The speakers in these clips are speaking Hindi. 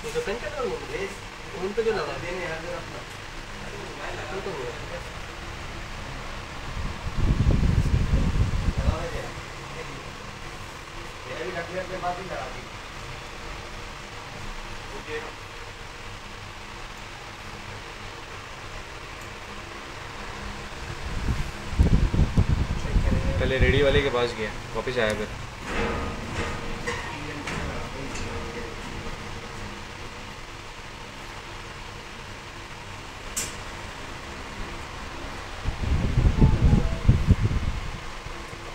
उन पे क्यों लगा देने यार जरा अपना तो तो हुआ लगा दे भी बाद ही लगा दी ओके पहले रेडी वाले के पास गया, वापस आया फिर।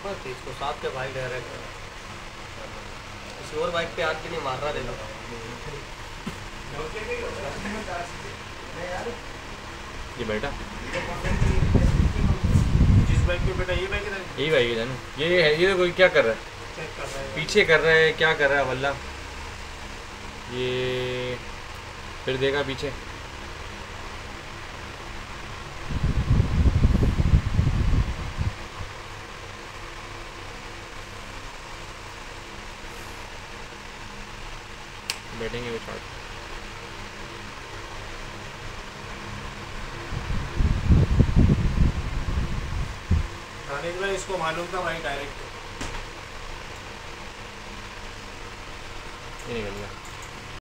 बस इसको साथ के भाई डायरेक्ट किसी और बाइक पे हाथ भी नहीं मार रहा देखो ये बैठा जिस बाइक पे बेटा ये बाइक इधर यही भाई है जानू ये है ये कोई क्या कर रहा है? कर रहा है। पीछे कर रहा है क्या कर रहा है वल्ला? ये फिर देखा पीछे। बैठेंगे वो शॉट रानीश भाई इसको मालूम था भाई डायरेक्ट ये निकल गया